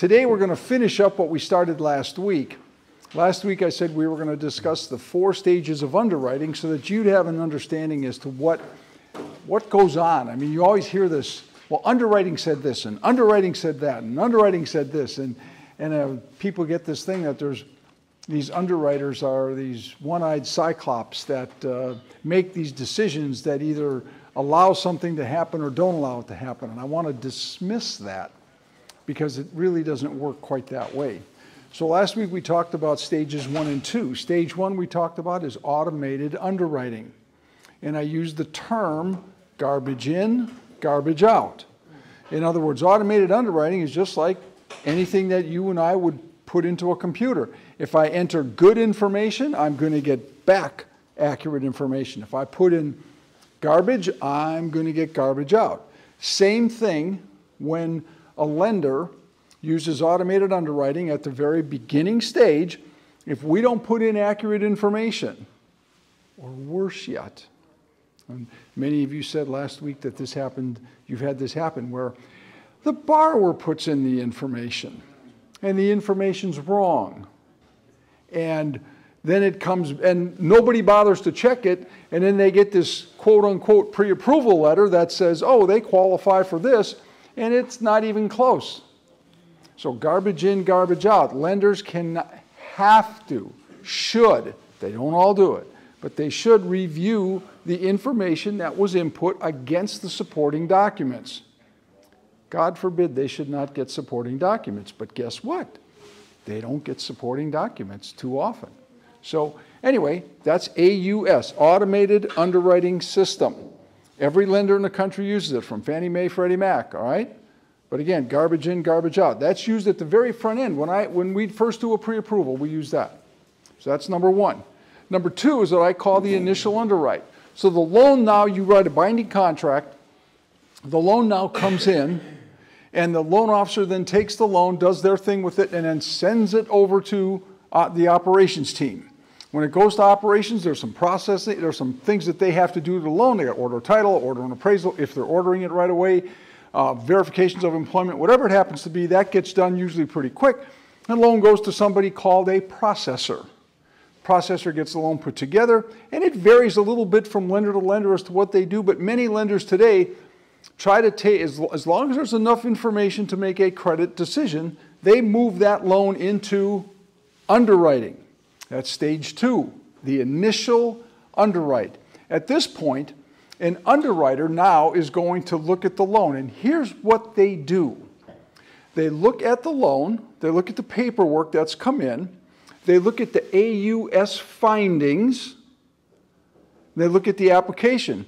Today we're going to finish up what we started last week. Last week I said we were going to discuss the four stages of underwriting so that you'd have an understanding as to what, what goes on. I mean, you always hear this, well, underwriting said this, and underwriting said that, and underwriting said this, and, and uh, people get this thing that there's these underwriters are these one-eyed cyclops that uh, make these decisions that either allow something to happen or don't allow it to happen. And I want to dismiss that because it really doesn't work quite that way. So last week we talked about stages one and two. Stage one we talked about is automated underwriting. And I used the term garbage in, garbage out. In other words, automated underwriting is just like anything that you and I would put into a computer. If I enter good information, I'm going to get back accurate information. If I put in garbage, I'm going to get garbage out. Same thing when a lender uses automated underwriting at the very beginning stage, if we don't put in accurate information, or worse yet, and many of you said last week that this happened, you've had this happen, where the borrower puts in the information and the information's wrong. And then it comes, and nobody bothers to check it, and then they get this quote unquote pre approval letter that says, oh, they qualify for this, and it's not even close. So garbage in, garbage out. Lenders can have to, should, they don't all do it, but they should review the information that was input against the supporting documents. God forbid they should not get supporting documents, but guess what? They don't get supporting documents too often. So anyway, that's AUS, Automated Underwriting System. Every lender in the country uses it, from Fannie Mae, Freddie Mac, all right? But again, garbage in, garbage out. That's used at the very front end. When, I, when we first do a pre-approval, we use that. So that's number one. Number two is what I call the initial underwrite. So the loan now, you write a binding contract. The loan now comes in, and the loan officer then takes the loan, does their thing with it, and then sends it over to uh, the operations team. When it goes to operations, there's some processing, there's some things that they have to do to the loan. They got order a title, order an appraisal. If they're ordering it right away, uh, verifications of employment, whatever it happens to be, that gets done usually pretty quick. And loan goes to somebody called a processor. Processor gets the loan put together, and it varies a little bit from lender to lender as to what they do, but many lenders today try to take, as, as long as there's enough information to make a credit decision, they move that loan into underwriting. That's stage two, the initial underwrite. At this point, an underwriter now is going to look at the loan, and here's what they do. They look at the loan, they look at the paperwork that's come in, they look at the AUS findings, they look at the application.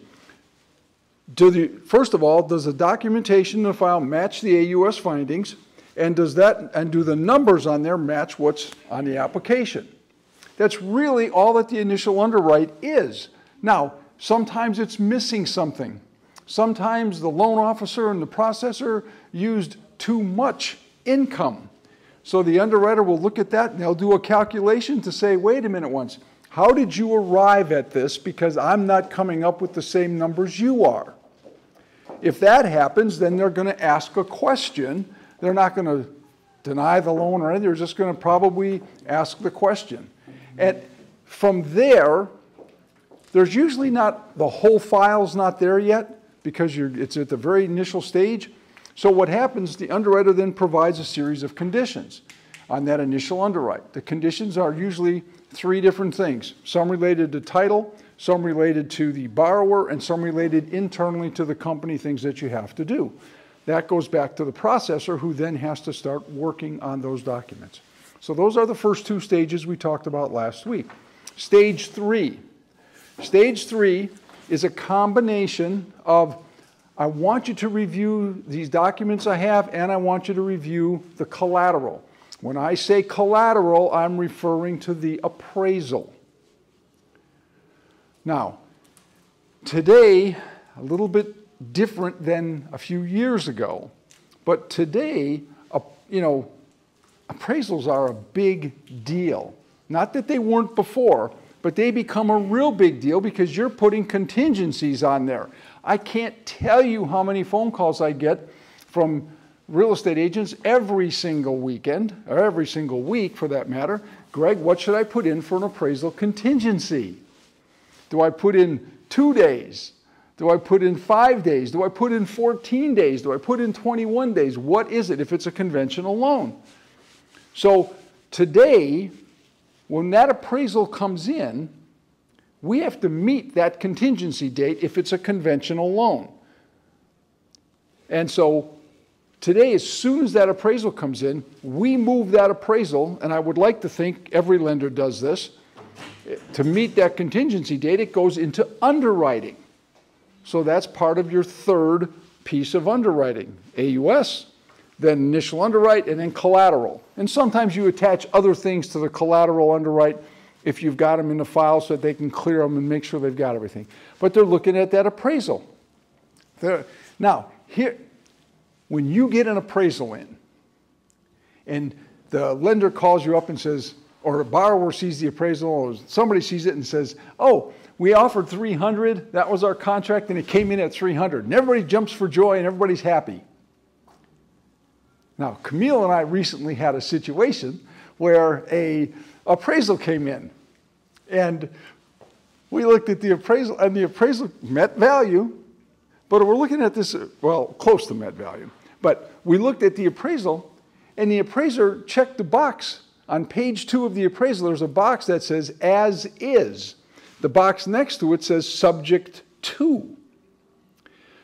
Do the, first of all, does the documentation in the file match the AUS findings? And does that and do the numbers on there match what's on the application? That's really all that the initial underwrite is. Now, Sometimes it's missing something. Sometimes the loan officer and the processor used too much income. So the underwriter will look at that and they'll do a calculation to say, wait a minute once, how did you arrive at this? Because I'm not coming up with the same numbers you are. If that happens, then they're going to ask a question. They're not going to deny the loan or anything. They're just going to probably ask the question. And from there, there's usually not, the whole file's not there yet because it's at the very initial stage. So what happens, the underwriter then provides a series of conditions on that initial underwrite. The conditions are usually three different things, some related to title, some related to the borrower, and some related internally to the company, things that you have to do. That goes back to the processor who then has to start working on those documents. So those are the first two stages we talked about last week. Stage three, Stage three is a combination of I want you to review these documents I have and I want you to review the collateral. When I say collateral, I'm referring to the appraisal. Now, today, a little bit different than a few years ago, but today, you know, appraisals are a big deal. Not that they weren't before, but they become a real big deal because you're putting contingencies on there. I can't tell you how many phone calls I get from real estate agents every single weekend, or every single week for that matter, Greg, what should I put in for an appraisal contingency? Do I put in two days? Do I put in five days? Do I put in 14 days? Do I put in 21 days? What is it if it's a conventional loan? So today, when that appraisal comes in, we have to meet that contingency date if it's a conventional loan. And so today, as soon as that appraisal comes in, we move that appraisal, and I would like to think every lender does this. To meet that contingency date, it goes into underwriting. So that's part of your third piece of underwriting AUS, then initial underwrite, and then collateral. And sometimes you attach other things to the collateral underwrite if you've got them in the file so that they can clear them and make sure they've got everything. But they're looking at that appraisal. They're, now, here, when you get an appraisal in, and the lender calls you up and says, or a borrower sees the appraisal, or somebody sees it and says, oh, we offered 300, that was our contract, and it came in at 300. And everybody jumps for joy and everybody's happy. Now, Camille and I recently had a situation where a appraisal came in. And we looked at the appraisal, and the appraisal met value, but we're looking at this, well, close to met value. But we looked at the appraisal, and the appraiser checked the box. On page two of the appraisal, there's a box that says as is. The box next to it says subject to.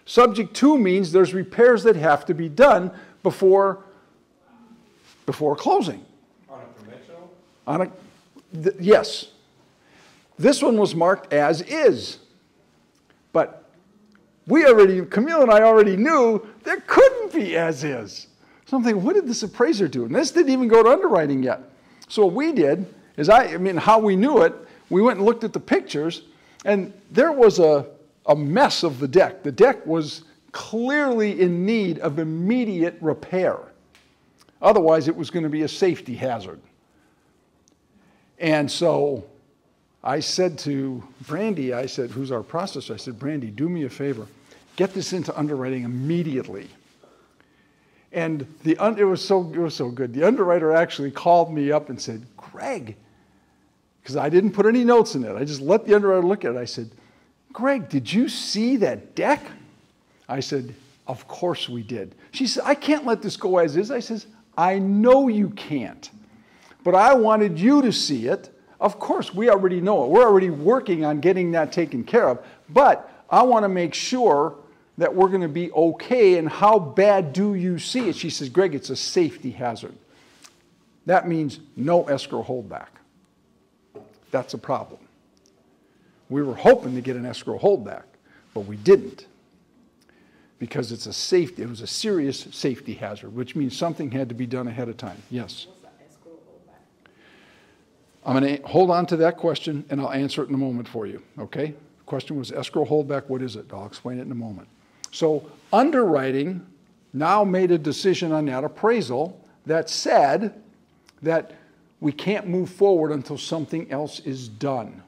Subject to means there's repairs that have to be done before, before closing. On a conventional? On a, th- yes. This one was marked as is. But we already, Camille and I already knew there couldn't be as is. So I'm thinking, what did this appraiser do? And this didn't even go to underwriting yet. So what we did is I, I mean, how we knew it, we went and looked at the pictures, and there was a, a mess of the deck. The deck was clearly in need of immediate repair. Otherwise, it was going to be a safety hazard. And so I said to Brandy, I said, who's our processor? I said, Brandy, do me a favor. Get this into underwriting immediately. And the, it, was so, it was so good. The underwriter actually called me up and said, Greg, because I didn't put any notes in it. I just let the underwriter look at it. I said, Greg, did you see that deck? I said, Of course we did. She said, I can't let this go as is. I says, I know you can't, but I wanted you to see it. Of course, we already know it. We're already working on getting that taken care of, but I want to make sure that we're going to be okay. And how bad do you see it? She says, Greg, it's a safety hazard. That means no escrow holdback. That's a problem. We were hoping to get an escrow holdback, but we didn't because it's a safety, it was a serious safety hazard, which means something had to be done ahead of time. Yes? I'm going to hold on to that question and I'll answer it in a moment for you, okay? The question was escrow holdback, what is it? I'll explain it in a moment. So, underwriting now made a decision on that appraisal that said that we can't move forward until something else is done.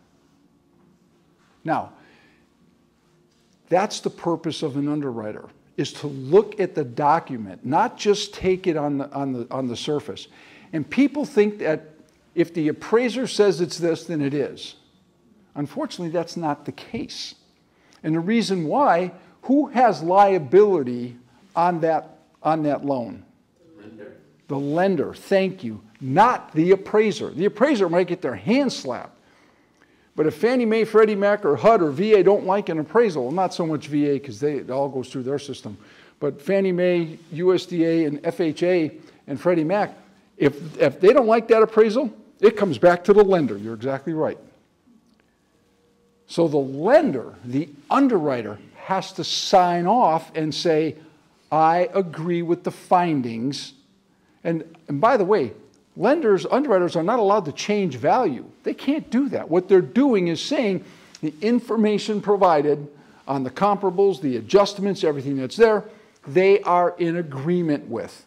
Now, that's the purpose of an underwriter is to look at the document, not just take it on the, on the, on the surface. And people think that if the appraiser says it's this, then it is. Unfortunately, that's not the case. And the reason why, who has liability on that, on that loan? The lender. The lender, thank you, not the appraiser. The appraiser might get their hand slapped. But if Fannie Mae, Freddie Mac, or HUD or VA don't like an appraisal, well, not so much VA because it all goes through their system, but Fannie Mae, USDA, and FHA and Freddie Mac, if, if they don't like that appraisal, it comes back to the lender. You're exactly right. So the lender, the underwriter, has to sign off and say, I agree with the findings. And, and by the way, lenders, underwriters are not allowed to change value. They can't do that. What they're doing is saying the information provided on the comparables, the adjustments, everything that's there, they are in agreement with.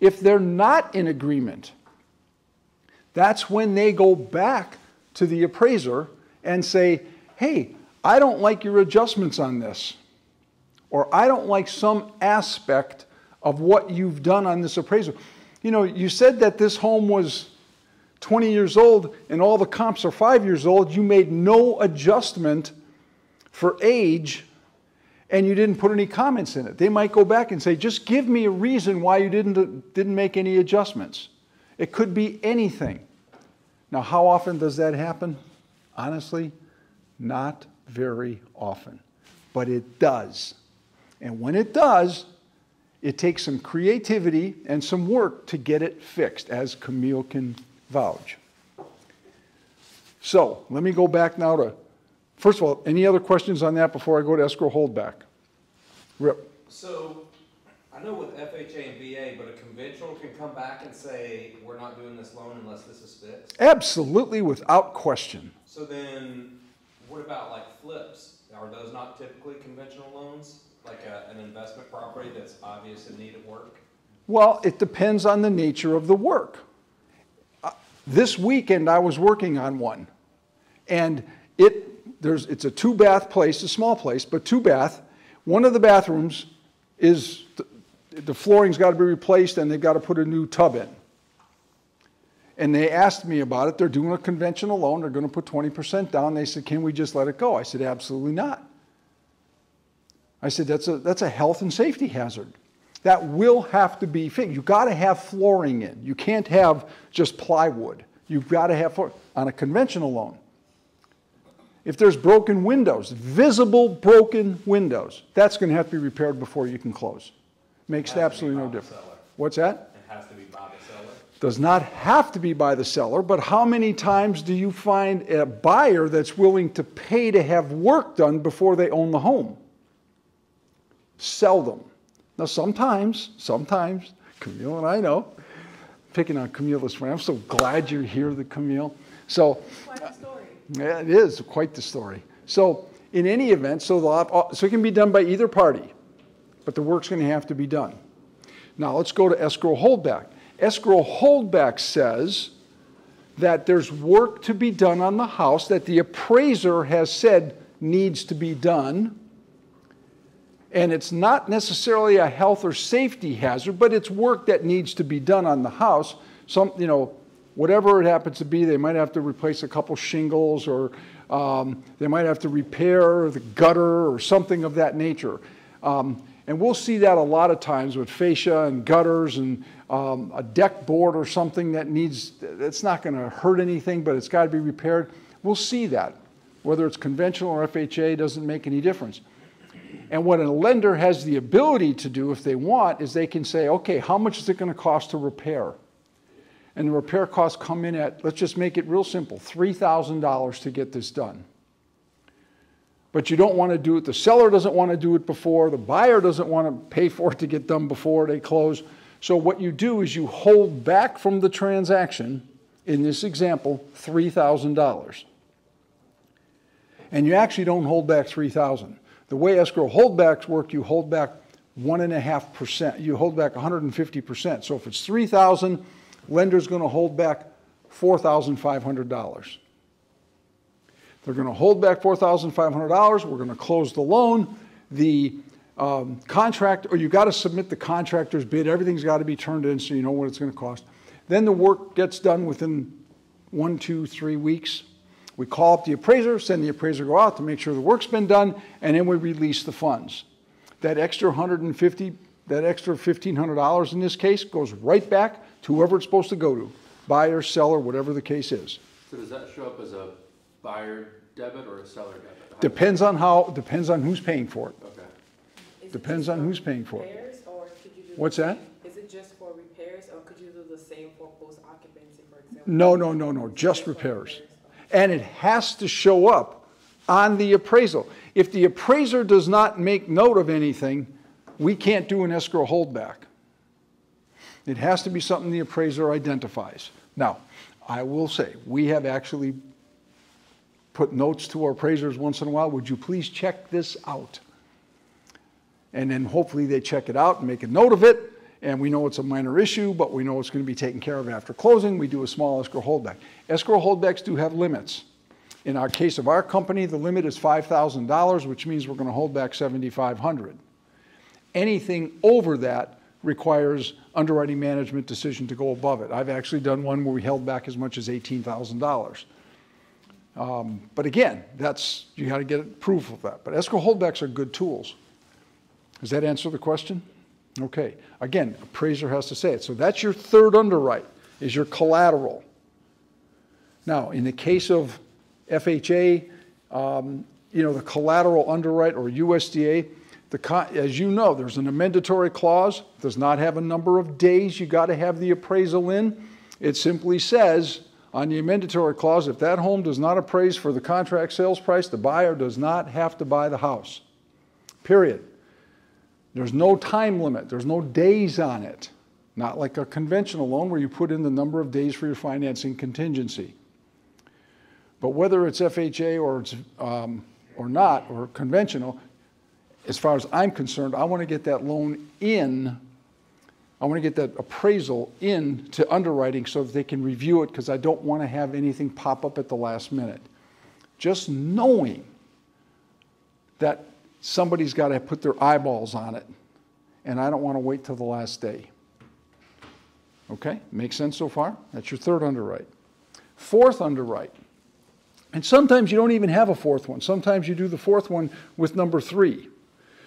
If they're not in agreement, that's when they go back to the appraiser and say, hey, I don't like your adjustments on this, or I don't like some aspect of what you've done on this appraisal. You know, you said that this home was 20 years old and all the comps are five years old. You made no adjustment for age and you didn't put any comments in it. They might go back and say, just give me a reason why you didn't, didn't make any adjustments. It could be anything. Now, how often does that happen? Honestly, not very often. But it does. And when it does, it takes some creativity and some work to get it fixed, as Camille can vouch. So let me go back now to, first of all, any other questions on that before I go to escrow holdback? Rip. So, I know with FHA and VA, but a conventional can come back and say, we're not doing this loan unless this is fixed. Absolutely without question. So then, what about like flips? Are those not typically conventional loans? Like a, an investment property that's obvious in need of work? Well, it depends on the nature of the work. Uh, This weekend, I was working on one, and it, there's, it's a two-bath place, a small place, but two-bath. One of the bathrooms is, the flooring's got to be replaced, and they've got to put a new tub in. And they asked me about it. They're doing a conventional loan. They're going to put 20% down. They said, can we just let it go? I said, absolutely not. I said, that's a, that's a health and safety hazard. That will have to be fixed. You've got to have flooring in. You can't have just plywood. You've got to have floor on a conventional loan. If there's broken windows, visible broken windows, that's going to have to be repaired before you can close. Makes Has to be absolutely no difference. What's that? It has to be by the seller. Does not have to be by the seller, but how many times do you find a buyer that's willing to pay to have work done before they own the home? Seldom. Now, sometimes, sometimes, Camille and I know, picking on Camille this morning, I'm so glad you're here, the Camille. So, Quite a story. yeah, it is quite the story. So, in any event, so, the, uh, so it can be done by either party, but the work's going to have to be done. Now, let's go to escrow holdback. Escrow holdback says that there's work to be done on the house that the appraiser has said needs to be done. And it's not necessarily a health or safety hazard, but it's work that needs to be done on the house. Some, you know, whatever it happens to be, they might have to replace a couple shingles or um, they might have to repair the gutter or something of that nature. Um, and we'll see that a lot of times with fascia and gutters and um, a deck board or something that needs, it's not going to hurt anything, but it's got to be repaired. We'll see that. Whether it's conventional or FHA doesn't make any difference. And what a lender has the ability to do if they want is they can say, okay, how much is it going to cost to repair? And the repair costs come in at, let's just make it real simple, $3,000 to get this done. But you don't want to do it, the seller doesn't want to do it before, the buyer doesn't want to pay for it to get done before they close. So what you do is you hold back from the transaction, in this example, $3,000. And you actually don't hold back 3,000. The way escrow holdbacks work, you hold back one and a half percent. You hold back 150 percent. So if it's 3,000, lender's going to hold back $4,500. They're going to hold back $4,500. We're going to close the loan. The um, contract, or you've got to submit the contractor's bid. Everything's got to be turned in so you know what it's going to cost. Then the work gets done within one, two, three weeks. We call up the appraiser, send the appraiser go out to make sure the work's been done, and then we release the funds. That extra 150, that extra $1,500 in this case goes right back to whoever it's supposed to go to, buyer, seller, whatever the case is. So does that show up as a buyer debit or a seller debit? How- Depends on how, depends on who's paying for it. Okay. Is Depends just on who's paying for it. Repairs, or could you do? What's that? Is it just for repairs, or could you do the same for post occupancy, for example? No, no, no, no, just for repairs. And it has to show up on the appraisal. If the appraiser does not make note of anything, we can't do an escrow holdback. It has to be something the appraiser identifies. Now, I will say, we have actually put notes to our appraisers once in a while, would you please check this out? And then hopefully they check it out and make a note of it, and we know it's a minor issue, but we know it's going to be taken care of after closing. We do a small escrow holdback. Escrow holdbacks do have limits. In our case of our company, the limit is $5,000, which means we're going to hold back 7,500. Anything over that, requires underwriting management decision to go above it. I've actually done one where we held back as much as $18,000. Um, But again, that's, you got to get proof of that. But escrow holdbacks are good tools. Does that answer the question? Okay. Again, appraiser has to say it. So that's your third underwrite, is your collateral. Now, in the case of FHA, um, you know, the collateral underwrite or USDA, the, as you know, there's an amendatory clause, does not have a number of days you got to have the appraisal in. It simply says on the amendatory clause, if that home does not appraise for the contract sales price, the buyer does not have to buy the house. Period. There's no time limit, there's no days on it. Not like a conventional loan where you put in the number of days for your financing contingency. But whether it's FHA or it's, um, or not, or conventional, as far as I'm concerned, I want to get that loan in, I want to get that appraisal in to underwriting so that they can review it because I don't want to have anything pop up at the last minute. Just knowing that somebody's got to put their eyeballs on it, and I don't want to wait till the last day. Okay, makes sense so far? That's your third underwrite. Fourth underwrite. And sometimes you don't even have a fourth one. Sometimes you do the fourth one with number three.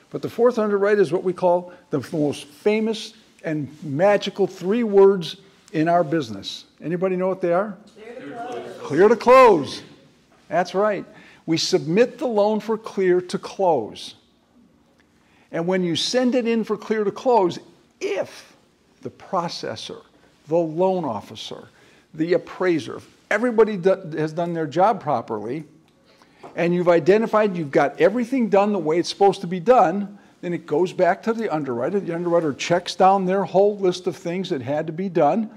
But the fourth underwrite is what we call the most famous and magical three words in our business. Anybody know what they are? Clear to close. That's right. We submit the loan for clear to close. And when you send it in for clear to close, if the processor, the loan officer, the appraiser, everybody has done their job properly, and you've identified you've got everything done the way it's supposed to be done, then it goes back to the underwriter. The underwriter checks down their whole list of things that had to be done,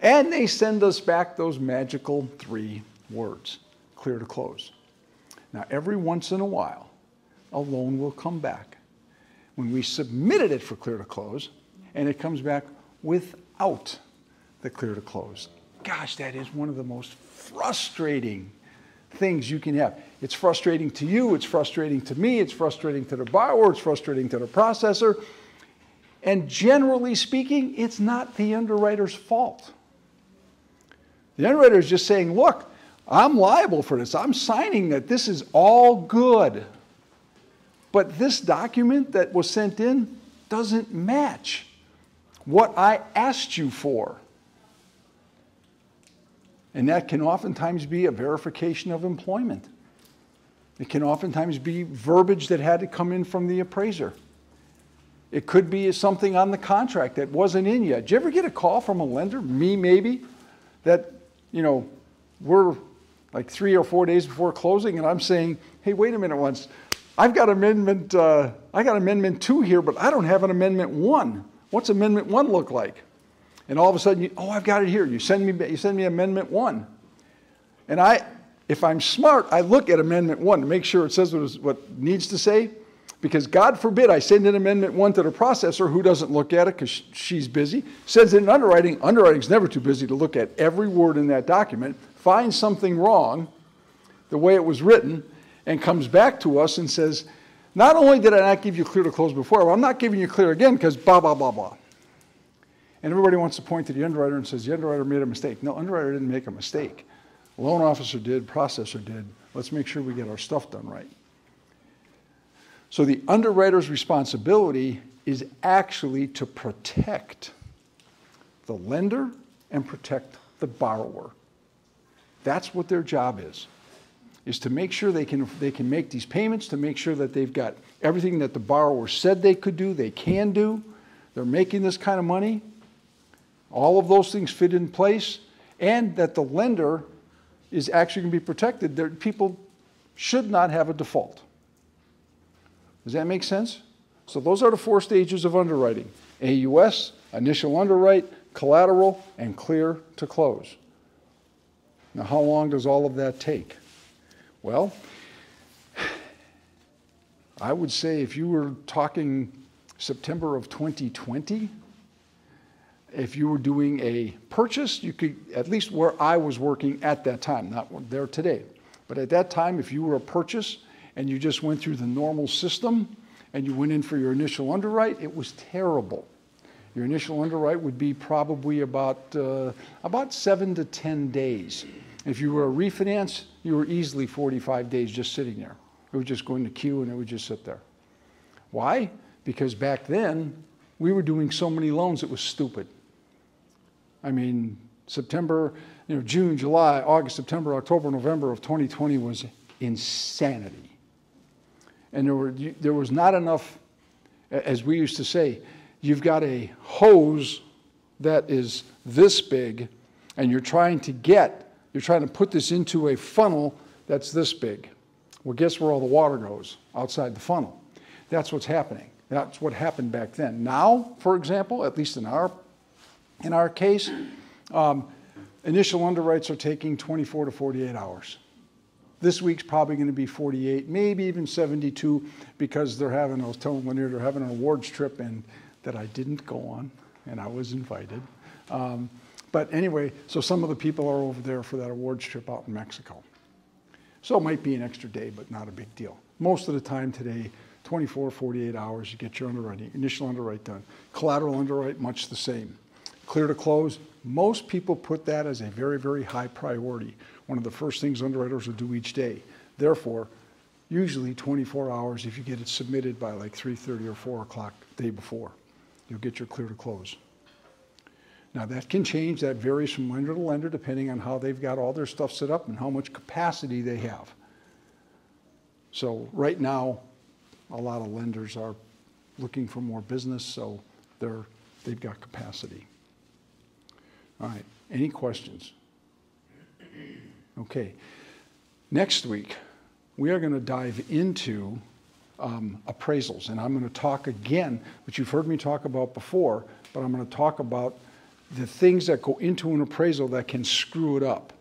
and they send us back those magical three words clear to close. Now, every once in a while, a loan will come back. When we submitted it for clear to close, and it comes back without the clear to close. Gosh, that is one of the most frustrating things you can have. It's frustrating to you, it's frustrating to me, it's frustrating to the borrower, it's frustrating to the processor. And generally speaking, it's not the underwriter's fault. The underwriter is just saying, look, I'm liable for this. I'm signing that this is all good. But this document that was sent in doesn't match what I asked you for. And that can oftentimes be a verification of employment. It can oftentimes be verbiage that had to come in from the appraiser. It could be something on the contract that wasn't in yet. Did you ever get a call from a lender, me maybe, that, you know, we're like three or four days before closing and I'm saying, hey, wait a minute once, I've got amendment, uh, I got amendment two here, but I don't have an amendment one. What's amendment one look like? And all of a sudden, you, oh, I've got it here. You send me, you send me amendment one. And I, if I'm smart, I look at amendment one to make sure it says what, is, what needs to say. Because God forbid I send an amendment one to the processor who doesn't look at it because she's busy, sends it in underwriting. Underwriting's never too busy to look at every word in that document, finds something wrong the way it was written, and comes back to us and says, not only did I not give you clear to close before, well, I'm not giving you clear again because blah, blah, blah, blah. And everybody wants to point to the underwriter and says, the underwriter made a mistake. No, underwriter didn't make a mistake. Loan officer did, processor did. Let's make sure we get our stuff done right. So the underwriter's responsibility is actually to protect the lender and protect the borrower. That's what their job is, is to make sure they can, they can make these payments, to make sure that they've got everything that the borrower said they could do, they can do. They're making this kind of money. All of those things fit in place, and that the lender is actually going to be protected. People should not have a default. Does that make sense? So those are the four stages of underwriting. AUS, initial underwrite, collateral, and clear to close. Now, how long does all of that take? Well, I would say if you were talking September of 2020, if you were doing a purchase, you could, at least where I was working at that time, not there today, but at that time, if you were a purchase and you just went through the normal system and you went in for your initial underwrite, it was terrible. Your initial underwrite would be probably about, uh, about seven to 10 days. If you were a refinance, you were easily 45 days just sitting there. It would just go in the queue and it would just sit there. Why? Because back then, we were doing so many loans, it was stupid. I mean, September, you know, June, July, August, September, October, November of 2020 was insanity. And there, were, there was not enough, as we used to say, you've got a hose that is this big, and you're trying to get, you're trying to put this into a funnel that's this big. Well, guess where all the water goes? Outside the funnel. That's what's happening. That's what happened back then. Now, for example, at least in our in our case, um, initial underwrites are taking 24 to 48 hours. This week's probably going to be 48, maybe even 72, because they're having, I was telling Lanier, they're having an awards trip and that I didn't go on, and I was invited. Um, but anyway, so some of the people are over there for that awards trip out in Mexico. So it might be an extra day, but not a big deal. Most of the time today, 24, 48 hours, you get your underwriting, initial underwrite done. Collateral underwrite, much the same. Clear to close, most people put that as a very, very high priority. One of the first things underwriters will do each day. Therefore, usually 24 hours if you get it submitted by like 3.30 or 4 o'clock the day before. You'll get your clear to close. Now that can change, that varies from lender to lender depending on how they've got all their stuff set up and how much capacity they have. So right now, a lot of lenders are looking for more business, so they're, they've got capacity. All right, any questions? Okay, next week, we are going to dive into um, appraisals, and I'm going to talk again, which you've heard me talk about before, but I'm going to talk about the things that go into an appraisal that can screw it up,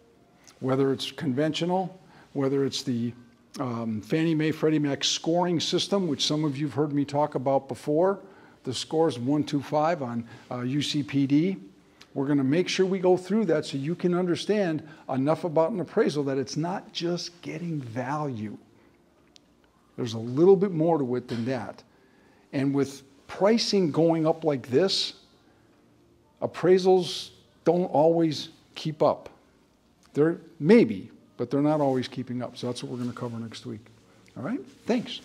whether it's conventional, whether it's the um, Fannie Mae Freddie Mac scoring system, which some of you have heard me talk about before. The score is 125 on uh, UCPD. We're going to make sure we go through that so you can understand enough about an appraisal that it's not just getting value. There's a little bit more to it than that. And with pricing going up like this, appraisals don't always keep up. They're maybe, but they're not always keeping up. So that's what we're going to cover next week. All right? Thanks.